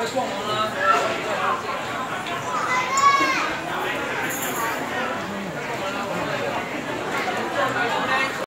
来撞完了。